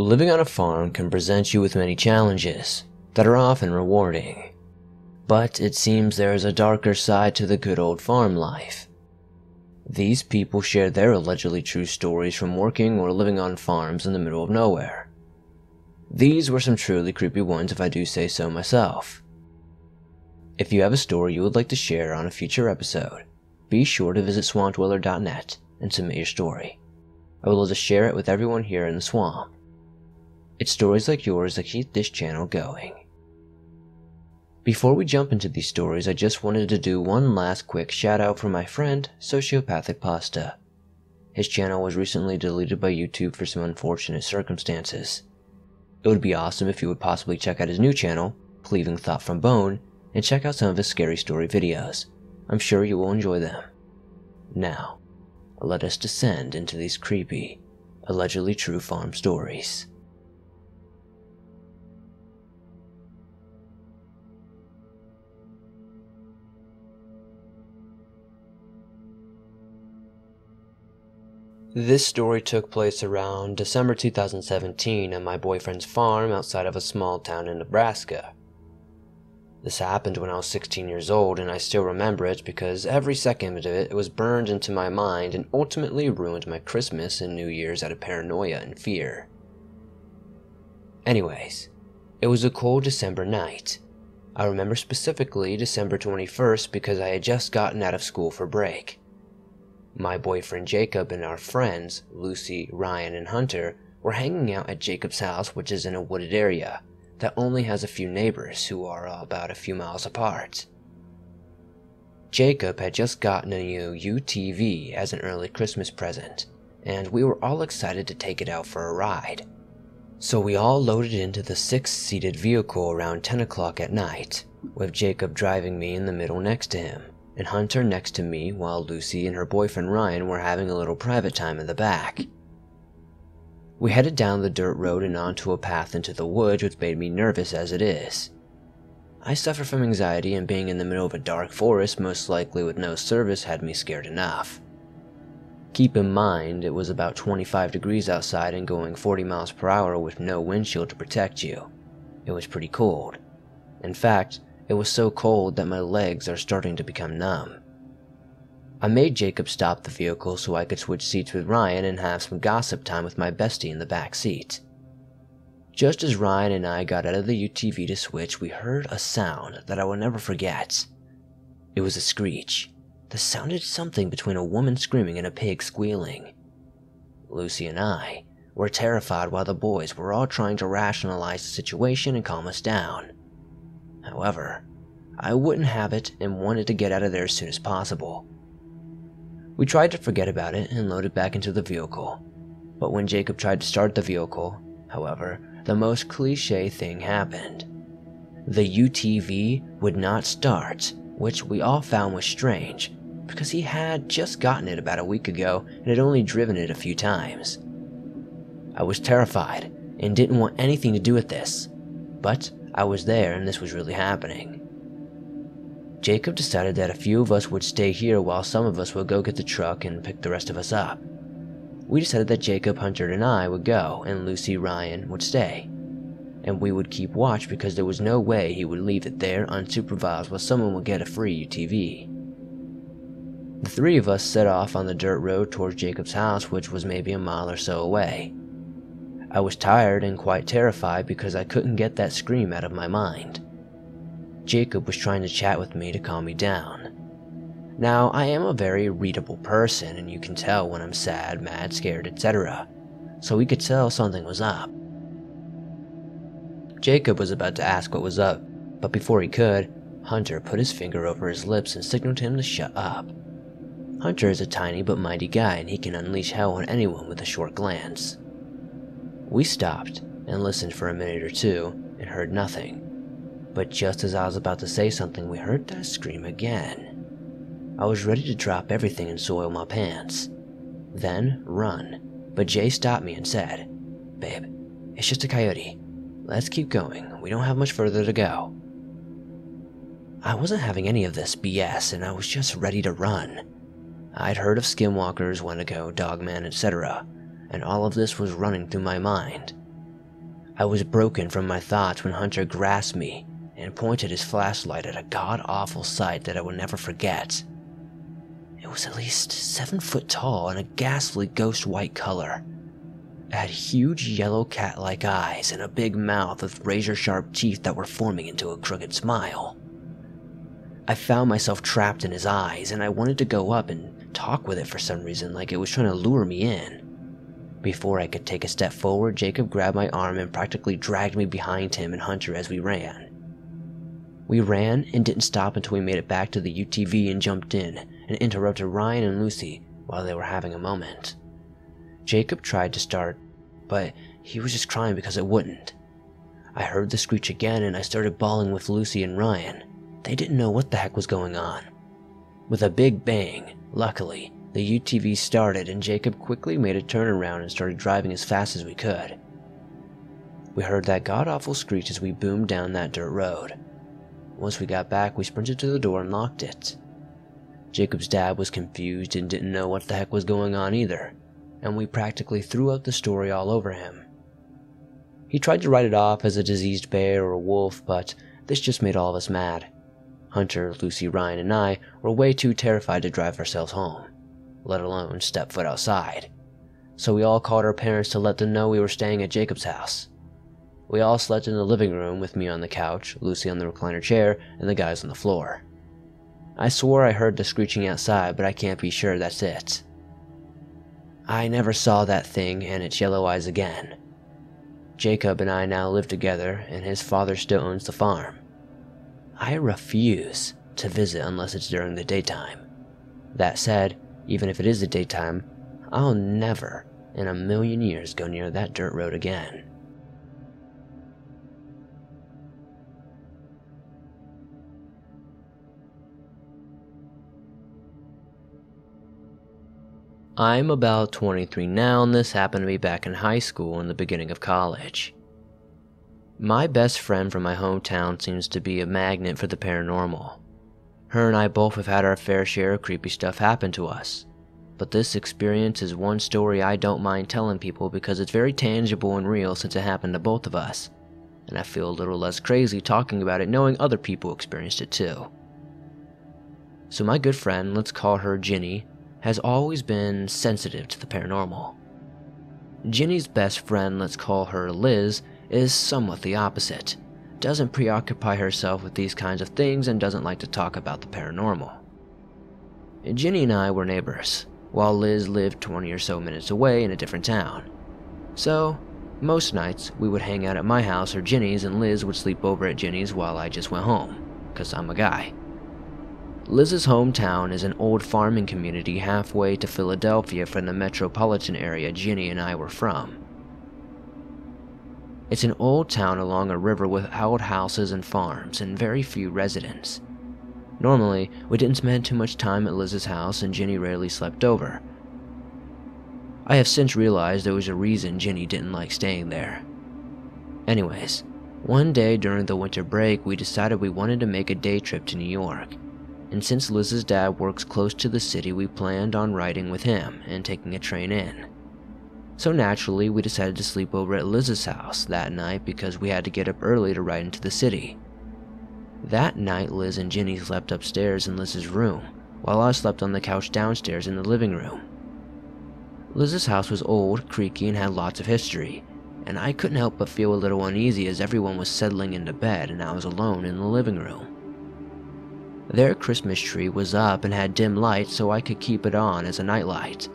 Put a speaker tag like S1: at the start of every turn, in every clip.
S1: Living on a farm can present you with many challenges that are often rewarding. But it seems there is a darker side to the good old farm life. These people share their allegedly true stories from working or living on farms in the middle of nowhere. These were some truly creepy ones if I do say so myself. If you have a story you would like to share on a future episode, be sure to visit swampdweller.net and submit your story. I would love to share it with everyone here in the swamp. It's stories like yours that keep this channel going. Before we jump into these stories, I just wanted to do one last quick shout out for my friend, Sociopathic Pasta. His channel was recently deleted by YouTube for some unfortunate circumstances. It would be awesome if you would possibly check out his new channel, Cleaving Thought from Bone, and check out some of his scary story videos. I'm sure you will enjoy them. Now, let us descend into these creepy, allegedly true farm stories. This story took place around December 2017 at my boyfriend's farm outside of a small town in Nebraska. This happened when I was 16 years old, and I still remember it because every second of it was burned into my mind and ultimately ruined my Christmas and New Year's out of paranoia and fear. Anyways, it was a cold December night. I remember specifically December 21st because I had just gotten out of school for break. My boyfriend Jacob and our friends, Lucy, Ryan, and Hunter, were hanging out at Jacob's house, which is in a wooded area that only has a few neighbors who are about a few miles apart. Jacob had just gotten a new UTV as an early Christmas present, and we were all excited to take it out for a ride. So we all loaded into the six seated vehicle around 10 o'clock at night, with Jacob driving me in the middle next to him and Hunter next to me while Lucy and her boyfriend Ryan were having a little private time in the back. We headed down the dirt road and onto a path into the woods which made me nervous as it is. I suffer from anxiety and being in the middle of a dark forest most likely with no service had me scared enough. Keep in mind it was about 25 degrees outside and going 40 miles per hour with no windshield to protect you. It was pretty cold. In fact, it was so cold that my legs are starting to become numb. I made Jacob stop the vehicle so I could switch seats with Ryan and have some gossip time with my bestie in the back seat. Just as Ryan and I got out of the UTV to switch, we heard a sound that I will never forget. It was a screech that sounded something between a woman screaming and a pig squealing. Lucy and I were terrified while the boys were all trying to rationalize the situation and calm us down. However, I wouldn't have it and wanted to get out of there as soon as possible. We tried to forget about it and loaded back into the vehicle. But when Jacob tried to start the vehicle, however, the most cliche thing happened. The UTV would not start, which we all found was strange, because he had just gotten it about a week ago and had only driven it a few times. I was terrified and didn't want anything to do with this, but I was there and this was really happening. Jacob decided that a few of us would stay here while some of us would go get the truck and pick the rest of us up. We decided that Jacob, Hunter, and I would go, and Lucy, Ryan would stay. And we would keep watch because there was no way he would leave it there unsupervised while someone would get a free UTV. The three of us set off on the dirt road towards Jacob's house, which was maybe a mile or so away. I was tired and quite terrified because I couldn't get that scream out of my mind. Jacob was trying to chat with me to calm me down. Now, I am a very readable person, and you can tell when I'm sad, mad, scared, etc., so we could tell something was up. Jacob was about to ask what was up, but before he could, Hunter put his finger over his lips and signaled him to shut up. Hunter is a tiny but mighty guy, and he can unleash hell on anyone with a short glance. We stopped and listened for a minute or two and heard nothing. But just as I was about to say something, we heard that scream again. I was ready to drop everything and soil my pants. Then run. But Jay stopped me and said, Babe, it's just a coyote. Let's keep going. We don't have much further to go. I wasn't having any of this BS and I was just ready to run. I'd heard of skinwalkers, Wendigo, Dogman, etc., and all of this was running through my mind. I was broken from my thoughts when Hunter grasped me and pointed his flashlight at a god awful sight that I will never forget. It was at least seven foot tall and a ghastly ghost white color. It had huge yellow cat like eyes and a big mouth with razor sharp teeth that were forming into a crooked smile. I found myself trapped in his eyes and I wanted to go up and talk with it for some reason, like it was trying to lure me in. Before I could take a step forward, Jacob grabbed my arm and practically dragged me behind him and Hunter as we ran. We ran and didn't stop until we made it back to the UTV and jumped in and interrupted Ryan and Lucy while they were having a moment. Jacob tried to start, but he was just crying because it wouldn't. I heard the screech again and I started bawling with Lucy and Ryan. They didn't know what the heck was going on. With a big bang, luckily, the UTV started and Jacob quickly made a turnaround and started driving as fast as we could. We heard that god awful screech as we boomed down that dirt road. Once we got back, we sprinted to the door and locked it. Jacob's dad was confused and didn't know what the heck was going on either, and we practically threw out the story all over him. He tried to write it off as a diseased bear or a wolf, but this just made all of us mad. Hunter, Lucy, Ryan, and I were way too terrified to drive ourselves home let alone step foot outside. So we all called our parents to let them know we were staying at Jacob's house. We all slept in the living room with me on the couch, Lucy on the recliner chair, and the guys on the floor. I swore I heard the screeching outside, but I can't be sure that's it. I never saw that thing and its yellow eyes again. Jacob and I now live together, and his father still owns the farm. I refuse to visit unless it's during the daytime. That said, even if it is the daytime, I'll never in a million years go near that dirt road again. I'm about 23 now, and this happened to me back in high school and the beginning of college. My best friend from my hometown seems to be a magnet for the paranormal. Her and I both have had our fair share of creepy stuff happen to us. But this experience is one story I don't mind telling people because it's very tangible and real since it happened to both of us. And I feel a little less crazy talking about it knowing other people experienced it too. So, my good friend, let's call her Ginny, has always been sensitive to the paranormal. Ginny's best friend, let's call her Liz, is somewhat the opposite doesn't preoccupy herself with these kinds of things and doesn't like to talk about the paranormal. Ginny and I were neighbors, while Liz lived 20 or so minutes away in a different town. So, most nights we would hang out at my house or Ginny's and Liz would sleep over at Ginny's while I just went home, because I'm a guy. Liz's hometown is an old farming community halfway to Philadelphia from the metropolitan area Ginny and I were from. It's an old town along a river with old houses and farms and very few residents. Normally, we didn't spend too much time at Liz's house and Ginny rarely slept over. I have since realized there was a reason Ginny didn't like staying there. Anyways, one day during the winter break, we decided we wanted to make a day trip to New York. And since Liz's dad works close to the city, we planned on riding with him and taking a train in. So naturally, we decided to sleep over at Liz's house that night because we had to get up early to ride into the city. That night, Liz and Ginny slept upstairs in Liz's room, while I slept on the couch downstairs in the living room. Liz's house was old, creaky, and had lots of history, and I couldn't help but feel a little uneasy as everyone was settling into bed and I was alone in the living room. Their Christmas tree was up and had dim light so I could keep it on as a nightlight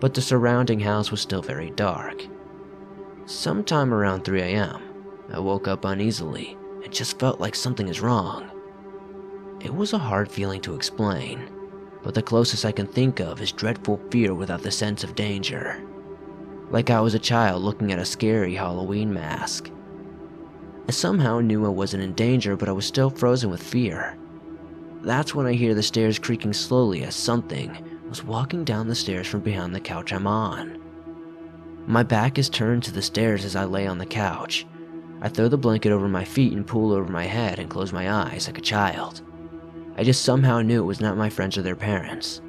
S1: but the surrounding house was still very dark. Sometime around 3 a.m., I woke up uneasily and just felt like something is wrong. It was a hard feeling to explain, but the closest I can think of is dreadful fear without the sense of danger. Like I was a child looking at a scary Halloween mask. I somehow knew I wasn't in danger, but I was still frozen with fear. That's when I hear the stairs creaking slowly as something, was walking down the stairs from behind the couch I'm on. My back is turned to the stairs as I lay on the couch. I throw the blanket over my feet and pull over my head and close my eyes like a child. I just somehow knew it was not my friends or their parents.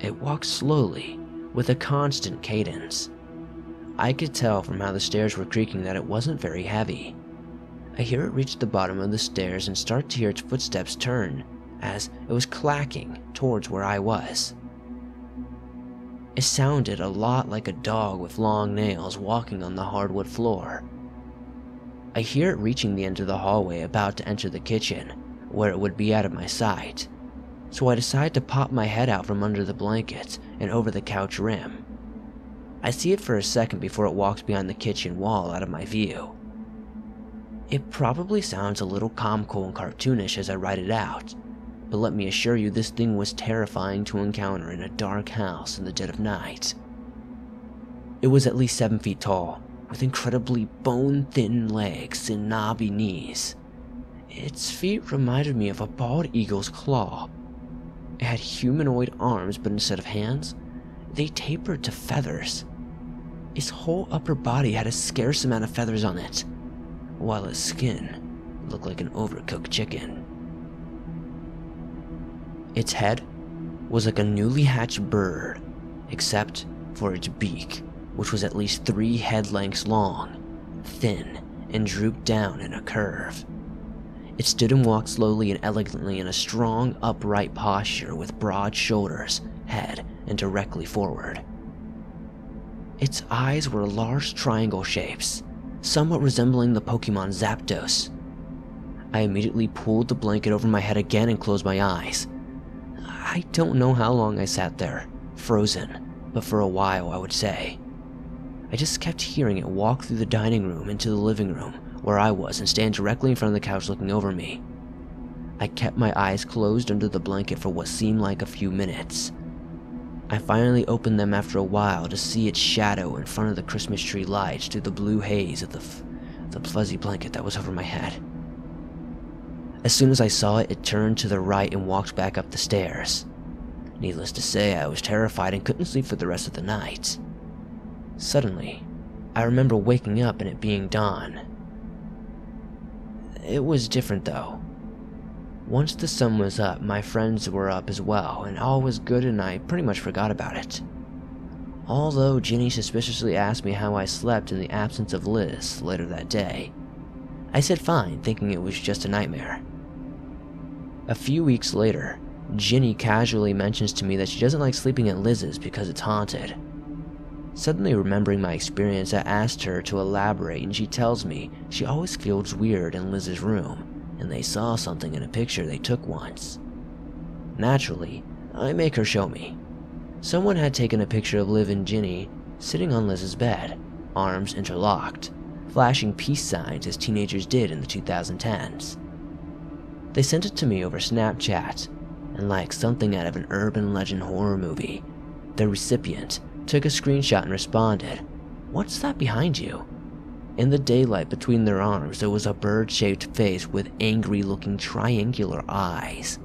S1: It walked slowly, with a constant cadence. I could tell from how the stairs were creaking that it wasn't very heavy. I hear it reach the bottom of the stairs and start to hear its footsteps turn as it was clacking towards where I was. It sounded a lot like a dog with long nails walking on the hardwood floor. I hear it reaching the end of the hallway about to enter the kitchen, where it would be out of my sight, so I decide to pop my head out from under the blankets and over the couch rim. I see it for a second before it walks behind the kitchen wall out of my view. It probably sounds a little comical and cartoonish as I write it out, but let me assure you this thing was terrifying to encounter in a dark house in the dead of night. It was at least 7 feet tall, with incredibly bone-thin legs and knobby knees. Its feet reminded me of a bald eagle's claw. It had humanoid arms, but instead of hands, they tapered to feathers. Its whole upper body had a scarce amount of feathers on it, while its skin looked like an overcooked chicken. Its head was like a newly hatched bird, except for its beak, which was at least three head lengths long, thin, and drooped down in a curve. It stood and walked slowly and elegantly in a strong, upright posture with broad shoulders, head, and directly forward. Its eyes were large triangle shapes, somewhat resembling the Pokemon Zapdos. I immediately pulled the blanket over my head again and closed my eyes. I don't know how long I sat there, frozen, but for a while I would say. I just kept hearing it walk through the dining room into the living room where I was and stand directly in front of the couch looking over me. I kept my eyes closed under the blanket for what seemed like a few minutes. I finally opened them after a while to see its shadow in front of the Christmas tree lights through the blue haze of the, the fuzzy blanket that was over my head. As soon as I saw it, it turned to the right and walked back up the stairs. Needless to say, I was terrified and couldn't sleep for the rest of the night. Suddenly, I remember waking up and it being dawn. It was different though. Once the sun was up, my friends were up as well, and all was good and I pretty much forgot about it. Although Ginny suspiciously asked me how I slept in the absence of Liz later that day. I said fine, thinking it was just a nightmare. A few weeks later, Ginny casually mentions to me that she doesn't like sleeping at Liz's because it's haunted. Suddenly remembering my experience, I asked her to elaborate and she tells me she always feels weird in Liz's room and they saw something in a picture they took once. Naturally, I make her show me. Someone had taken a picture of Liv and Ginny sitting on Liz's bed, arms interlocked, flashing peace signs as teenagers did in the 2010s. They sent it to me over Snapchat, and like something out of an urban legend horror movie, the recipient took a screenshot and responded, What's that behind you? In the daylight between their arms, there was a bird shaped face with angry looking triangular eyes.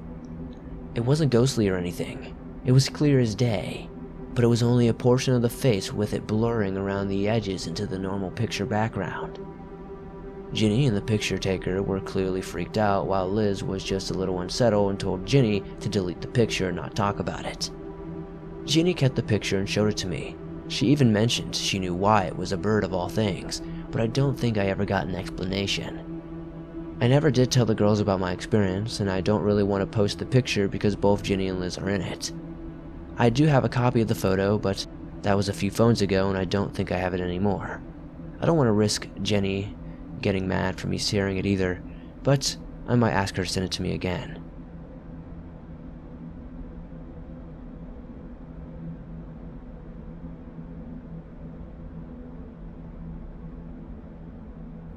S1: It wasn't ghostly or anything, it was clear as day, but it was only a portion of the face with it blurring around the edges into the normal picture background. Ginny and the picture taker were clearly freaked out, while Liz was just a little unsettled and told Ginny to delete the picture and not talk about it. Ginny kept the picture and showed it to me. She even mentioned she knew why it was a bird of all things, but I don't think I ever got an explanation. I never did tell the girls about my experience, and I don't really want to post the picture because both Ginny and Liz are in it. I do have a copy of the photo, but that was a few phones ago and I don't think I have it anymore. I don't want to risk Jenny getting mad for me sharing it either, but I might ask her to send it to me again.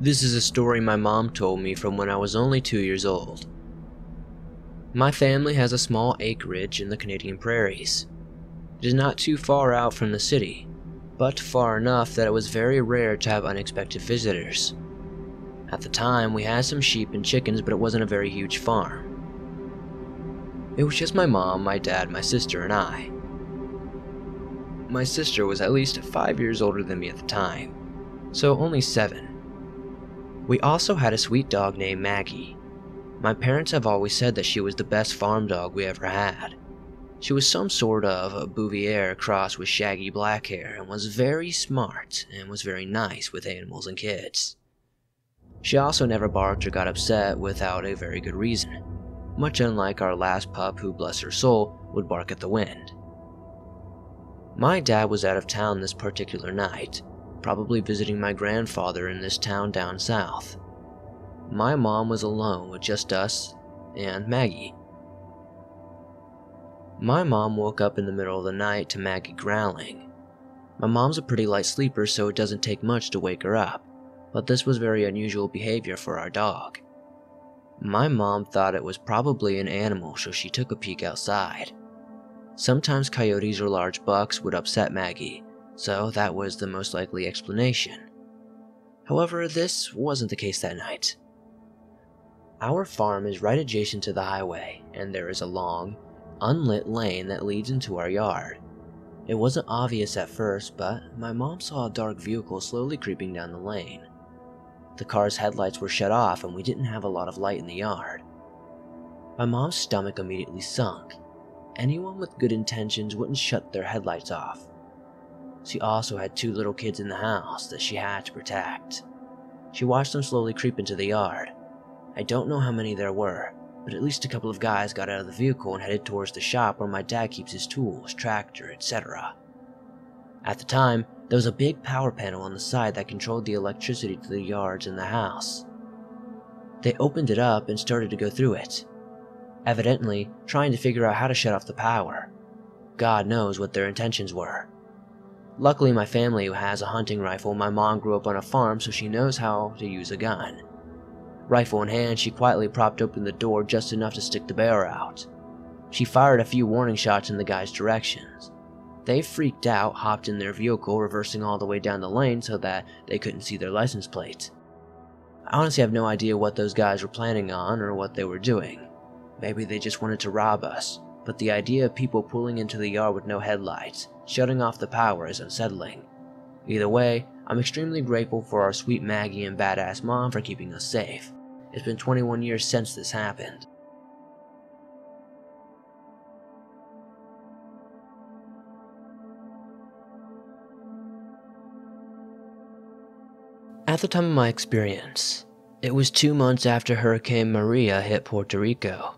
S1: This is a story my mom told me from when I was only two years old. My family has a small acreage in the Canadian prairies. It is not too far out from the city, but far enough that it was very rare to have unexpected visitors. At the time, we had some sheep and chickens, but it wasn't a very huge farm. It was just my mom, my dad, my sister, and I. My sister was at least five years older than me at the time, so only seven. We also had a sweet dog named Maggie. My parents have always said that she was the best farm dog we ever had. She was some sort of a Bouvier crossed with shaggy black hair and was very smart and was very nice with animals and kids. She also never barked or got upset without a very good reason, much unlike our last pup who, bless her soul, would bark at the wind. My dad was out of town this particular night, probably visiting my grandfather in this town down south. My mom was alone with just us and Maggie. My mom woke up in the middle of the night to Maggie growling. My mom's a pretty light sleeper, so it doesn't take much to wake her up, but this was very unusual behavior for our dog. My mom thought it was probably an animal, so she took a peek outside. Sometimes coyotes or large bucks would upset Maggie, so that was the most likely explanation. However, this wasn't the case that night. Our farm is right adjacent to the highway, and there is a long, unlit lane that leads into our yard. It wasn't obvious at first, but my mom saw a dark vehicle slowly creeping down the lane. The car's headlights were shut off and we didn't have a lot of light in the yard. My mom's stomach immediately sunk. Anyone with good intentions wouldn't shut their headlights off. She also had two little kids in the house that she had to protect. She watched them slowly creep into the yard. I don't know how many there were, but at least a couple of guys got out of the vehicle and headed towards the shop where my dad keeps his tools, tractor, etc. At the time, there was a big power panel on the side that controlled the electricity to the yards and the house. They opened it up and started to go through it, evidently trying to figure out how to shut off the power. God knows what their intentions were. Luckily, my family has a hunting rifle. My mom grew up on a farm, so she knows how to use a gun. Rifle in hand, she quietly propped open the door just enough to stick the barrel out. She fired a few warning shots in the guy's directions. They freaked out, hopped in their vehicle, reversing all the way down the lane so that they couldn't see their license plate. I honestly have no idea what those guys were planning on or what they were doing. Maybe they just wanted to rob us, but the idea of people pulling into the yard with no headlights, shutting off the power is unsettling. Either way, I'm extremely grateful for our sweet Maggie and badass mom for keeping us safe. It's been 21 years since this happened. At the time of my experience, it was two months after Hurricane Maria hit Puerto Rico.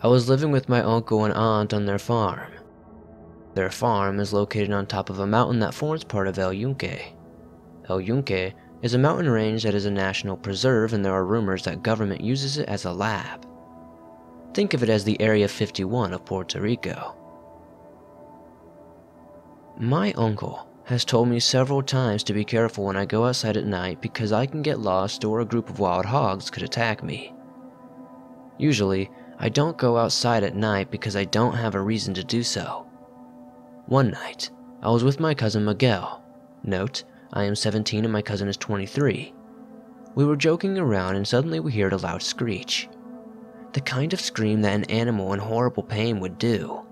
S1: I was living with my uncle and aunt on their farm. Their farm is located on top of a mountain that forms part of El Yunque. El Yunque is a mountain range that is a national preserve and there are rumors that government uses it as a lab. Think of it as the Area 51 of Puerto Rico. My uncle has told me several times to be careful when I go outside at night because I can get lost or a group of wild hogs could attack me. Usually, I don't go outside at night because I don't have a reason to do so. One night, I was with my cousin Miguel. Note, I am 17 and my cousin is 23. We were joking around and suddenly we heard a loud screech. The kind of scream that an animal in horrible pain would do.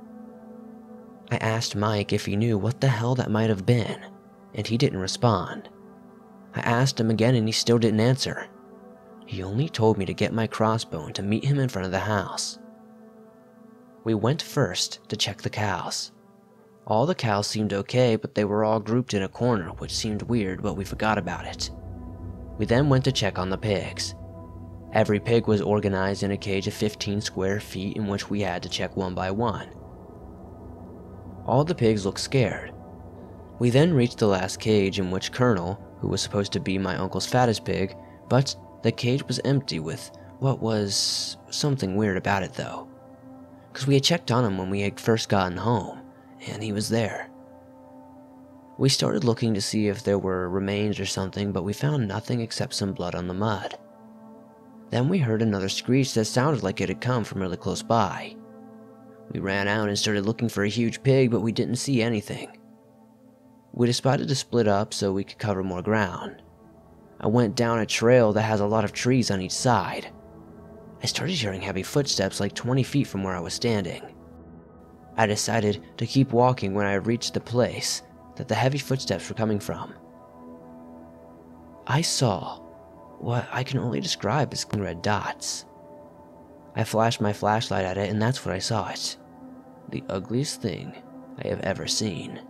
S1: I asked Mike if he knew what the hell that might have been, and he didn't respond. I asked him again and he still didn't answer. He only told me to get my crossbow and to meet him in front of the house. We went first to check the cows. All the cows seemed okay, but they were all grouped in a corner, which seemed weird, but we forgot about it. We then went to check on the pigs. Every pig was organized in a cage of 15 square feet in which we had to check one by one. All the pigs looked scared. We then reached the last cage in which Colonel, who was supposed to be my uncle's fattest pig, but the cage was empty with what was something weird about it though. Because we had checked on him when we had first gotten home and he was there. We started looking to see if there were remains or something, but we found nothing except some blood on the mud. Then we heard another screech that sounded like it had come from really close by. We ran out and started looking for a huge pig, but we didn't see anything. We decided to split up so we could cover more ground. I went down a trail that has a lot of trees on each side. I started hearing heavy footsteps like 20 feet from where I was standing. I decided to keep walking when I reached the place that the heavy footsteps were coming from. I saw what I can only describe as red dots. I flashed my flashlight at it and that's what I saw it. the ugliest thing I have ever seen.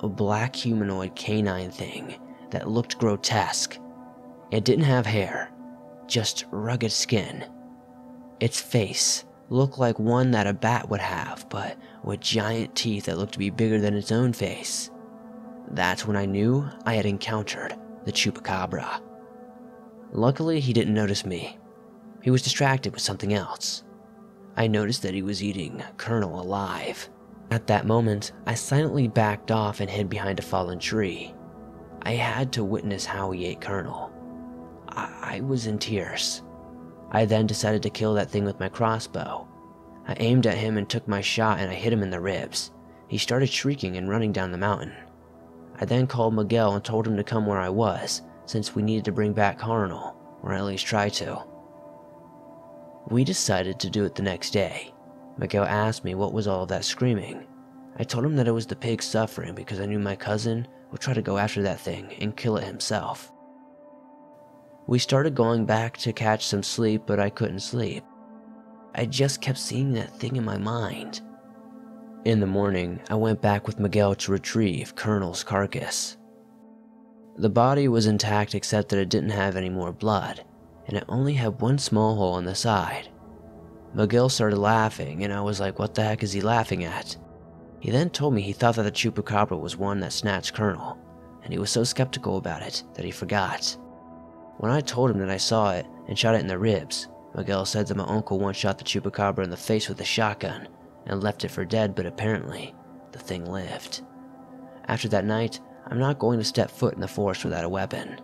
S1: A black humanoid canine thing that looked grotesque. It didn't have hair, just rugged skin. Its face looked like one that a bat would have, but with giant teeth that looked to be bigger than its own face. That's when I knew I had encountered the Chupacabra. Luckily, he didn't notice me. He was distracted with something else. I noticed that he was eating Colonel alive. At that moment, I silently backed off and hid behind a fallen tree. I had to witness how he ate Colonel. I, I was in tears. I then decided to kill that thing with my crossbow. I aimed at him and took my shot and I hit him in the ribs. He started shrieking and running down the mountain. I then called Miguel and told him to come where I was, since we needed to bring back Colonel, or at least try to. We decided to do it the next day. Miguel asked me what was all of that screaming. I told him that it was the pig suffering because I knew my cousin would try to go after that thing and kill it himself. We started going back to catch some sleep, but I couldn't sleep. I just kept seeing that thing in my mind. In the morning, I went back with Miguel to retrieve Colonel's carcass. The body was intact except that it didn't have any more blood, and it only had one small hole in the side. Miguel started laughing, and I was like, what the heck is he laughing at? He then told me he thought that the chupacabra was one that snatched Colonel, and he was so skeptical about it that he forgot. When I told him that I saw it and shot it in the ribs, Miguel said that my uncle once shot the chupacabra in the face with a shotgun and left it for dead, but apparently the thing lived. After that night, I'm not going to step foot in the forest without a weapon.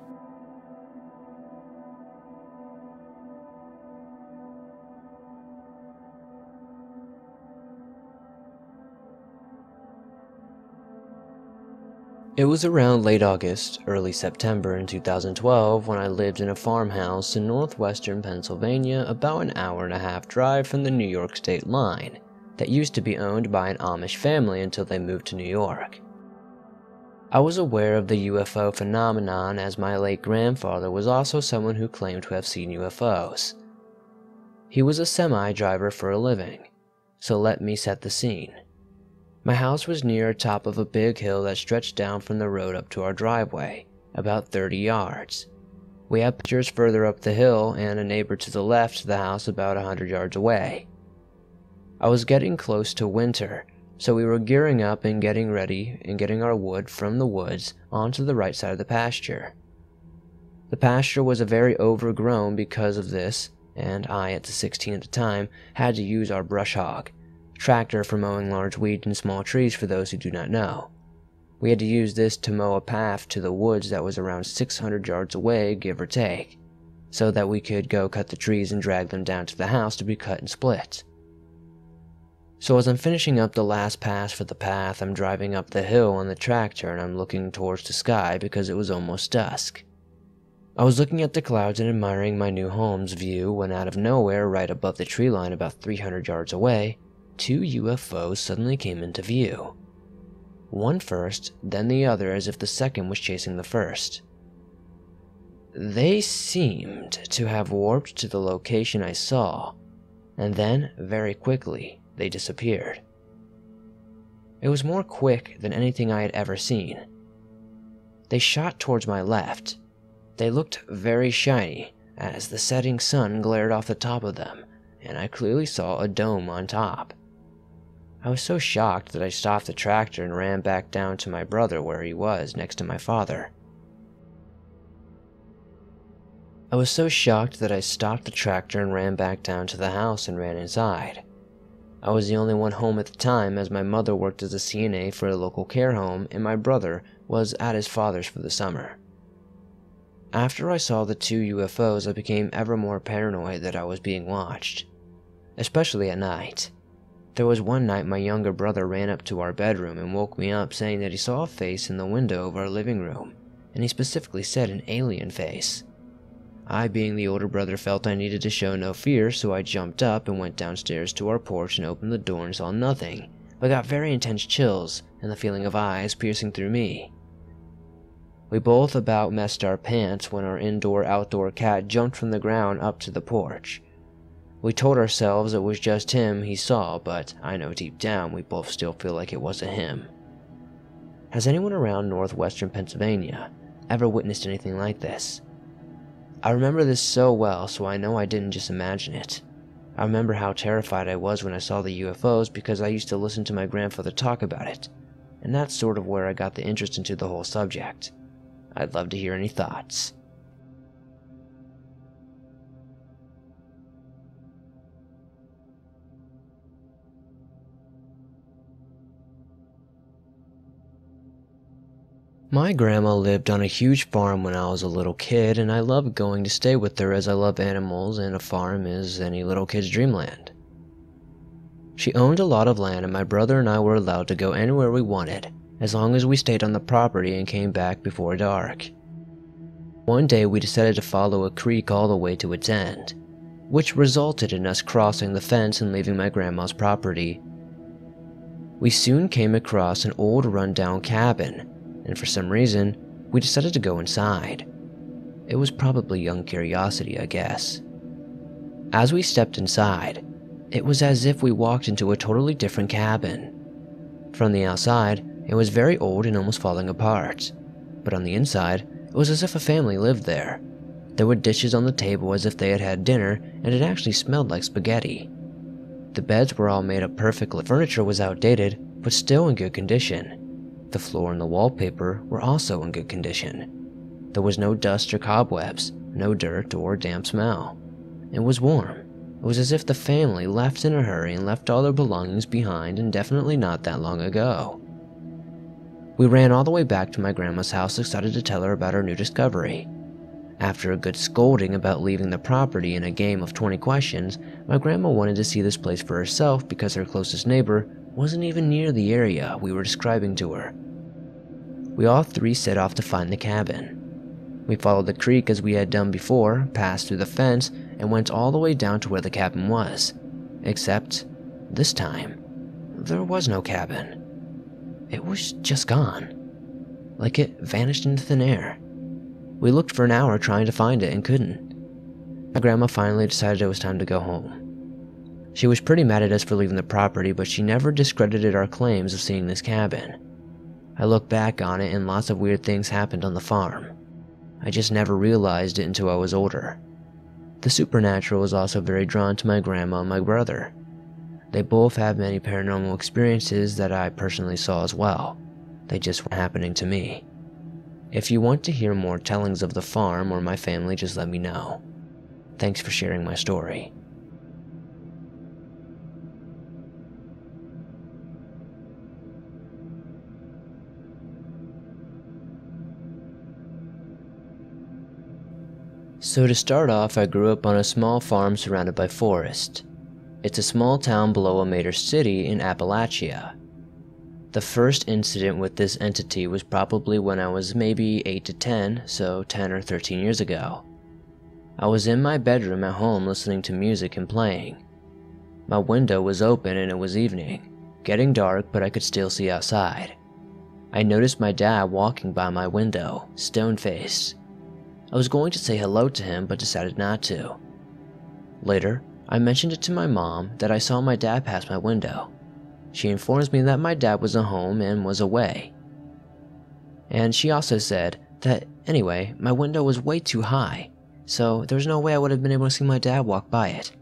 S1: It was around late August, early September in 2012 when I lived in a farmhouse in northwestern Pennsylvania about an hour and a half drive from the New York state line that used to be owned by an Amish family until they moved to New York. I was aware of the UFO phenomenon as my late grandfather was also someone who claimed to have seen UFOs. He was a semi driver for a living, so let me set the scene. My house was near the top of a big hill that stretched down from the road up to our driveway, about 30 yards. We had pictures further up the hill and a neighbor to the left of the house about 100 yards away. I was getting close to winter, so we were gearing up and getting ready and getting our wood from the woods onto the right side of the pasture. The pasture was a very overgrown because of this, and I, at the 16 at the time, had to use our brush hog, tractor for mowing large weeds and small trees for those who do not know. We had to use this to mow a path to the woods that was around 600 yards away, give or take, so that we could go cut the trees and drag them down to the house to be cut and split. So as I'm finishing up the last pass for the path, I'm driving up the hill on the tractor and I'm looking towards the sky because it was almost dusk. I was looking at the clouds and admiring my new home's view when out of nowhere, right above the tree line about 300 yards away, two UFOs suddenly came into view. One first, then the other as if the second was chasing the first. They seemed to have warped to the location I saw, and then, very quickly, they disappeared. It was more quick than anything I had ever seen. They shot towards my left. They looked very shiny as the setting sun glared off the top of them, and I clearly saw a dome on top. I was so shocked that I stopped the tractor and ran back down to my brother where he was next to my father. I was so shocked that I stopped the tractor and ran back down to the house and ran inside. I was the only one home at the time as my mother worked as a CNA for a local care home and my brother was at his father's for the summer. After I saw the two UFOs, I became ever more paranoid that I was being watched, especially at night. There was one night my younger brother ran up to our bedroom and woke me up saying that he saw a face in the window of our living room, and he specifically said an alien face. I, being the older brother, felt I needed to show no fear, so I jumped up and went downstairs to our porch and opened the door and saw nothing, but got very intense chills and the feeling of eyes piercing through me. We both about messed our pants when our indoor outdoor cat jumped from the ground up to the porch. We told ourselves it was just him he saw, but I know deep down we both still feel like it wasn't him. Has anyone around northwestern Pennsylvania ever witnessed anything like this? I remember this so well, so I know I didn't just imagine it. I remember how terrified I was when I saw the UFOs because I used to listen to my grandfather talk about it, and that's sort of where I got the interest into the whole subject. I'd love to hear any thoughts. My grandma lived on a huge farm when I was a little kid, and I loved going to stay with her as I love animals, and a farm is any little kid's dreamland. She owned a lot of land, and my brother and I were allowed to go anywhere we wanted, as long as we stayed on the property and came back before dark. One day we decided to follow a creek all the way to its end, which resulted in us crossing the fence and leaving my grandma's property. We soon came across an old rundown cabin and for some reason, we decided to go inside. It was probably young curiosity, I guess. As we stepped inside, it was as if we walked into a totally different cabin. From the outside, it was very old and almost falling apart, but on the inside, it was as if a family lived there. There were dishes on the table as if they had had dinner, and it actually smelled like spaghetti. The beds were all made up perfectly, furniture was outdated, but still in good condition. The floor and the wallpaper were also in good condition. There was no dust or cobwebs, no dirt or damp smell. It was warm. It was as if the family left in a hurry and left all their belongings behind and definitely not that long ago. We ran all the way back to my grandma's house excited to tell her about our new discovery. After a good scolding about leaving the property and a game of 20 questions, my grandma wanted to see this place for herself because her closest neighbor wasn't even near the area we were describing to her. We all three set off to find the cabin. We followed the creek as we had done before, passed through the fence, and went all the way down to where the cabin was. Except, this time, there was no cabin. It was just gone. Like it vanished into thin air. We looked for an hour trying to find it and couldn't. My grandma finally decided it was time to go home. She was pretty mad at us for leaving the property, but she never discredited our claims of seeing this cabin. I look back on it and lots of weird things happened on the farm. I just never realized it until I was older. The supernatural was also very drawn to my grandma and my brother. They both have many paranormal experiences that I personally saw as well. They just weren't happening to me. If you want to hear more tellings of the farm or my family, just let me know. Thanks for sharing my story. So, to start off, I grew up on a small farm surrounded by forest. It's a small town below a major city in Appalachia. The first incident with this entity was probably when I was maybe 8 to 10, so 10 or 13 years ago. I was in my bedroom at home listening to music and playing. My window was open and it was evening, getting dark, but I could still see outside. I noticed my dad walking by my window, stone faced, I was going to say hello to him, but decided not to. Later, I mentioned it to my mom that I saw my dad pass my window. She informs me that my dad was at home and was away. And she also said that, anyway, my window was way too high, so there's no way I would have been able to see my dad walk by it.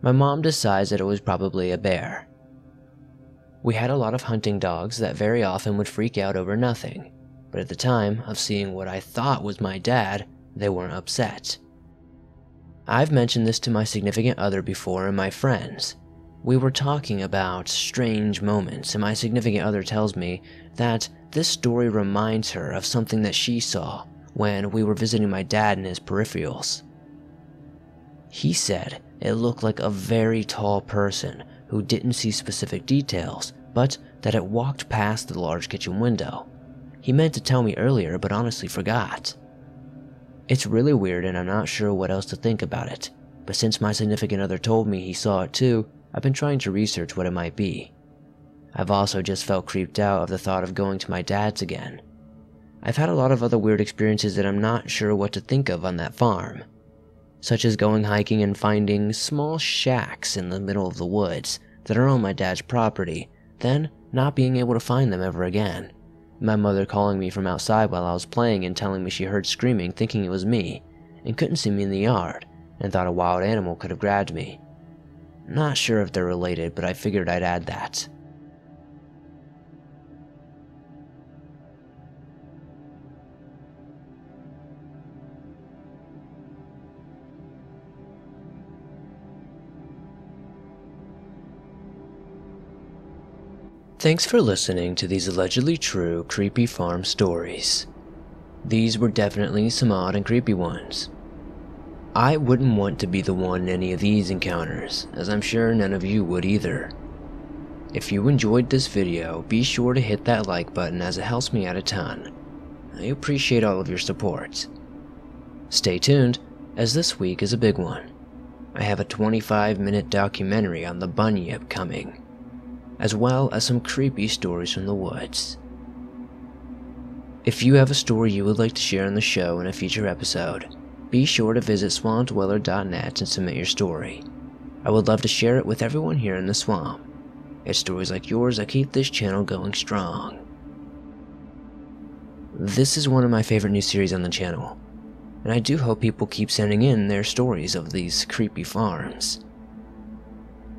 S1: My mom decides that it was probably a bear. We had a lot of hunting dogs that very often would freak out over nothing, but at the time of seeing what I thought was my dad, they weren't upset. I've mentioned this to my significant other before and my friends. We were talking about strange moments, and my significant other tells me that this story reminds her of something that she saw when we were visiting my dad in his peripherals. He said it looked like a very tall person who didn't see specific details, but that it walked past the large kitchen window he meant to tell me earlier, but honestly forgot. It's really weird and I'm not sure what else to think about it, but since my significant other told me he saw it too, I've been trying to research what it might be. I've also just felt creeped out of the thought of going to my dad's again. I've had a lot of other weird experiences that I'm not sure what to think of on that farm. such as going hiking and finding small shacks in the middle of the woods that are on my dad's property, then not being able to find them ever again. My mother calling me from outside while I was playing and telling me she heard screaming thinking it was me, and couldn't see me in the yard, and thought a wild animal could have grabbed me. Not sure if they're related, but I figured I'd add that. Thanks for listening to these allegedly true creepy farm stories. These were definitely some odd and creepy ones. I wouldn't want to be the one in any of these encounters, as I'm sure none of you would either. If you enjoyed this video, be sure to hit that like button as it helps me out a ton. I appreciate all of your support. Stay tuned, as this week is a big one. I have a 25 minute documentary on the Bunyip coming as well as some creepy stories from the woods. If you have a story you would like to share on the show in a future episode, be sure to visit swampdweller.net and submit your story. I would love to share it with everyone here in the swamp. It's stories like yours that keep this channel going strong. This is one of my favorite new series on the channel, and I do hope people keep sending in their stories of these creepy farms.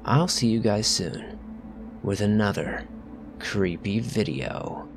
S1: I'll see you guys soon with another creepy video.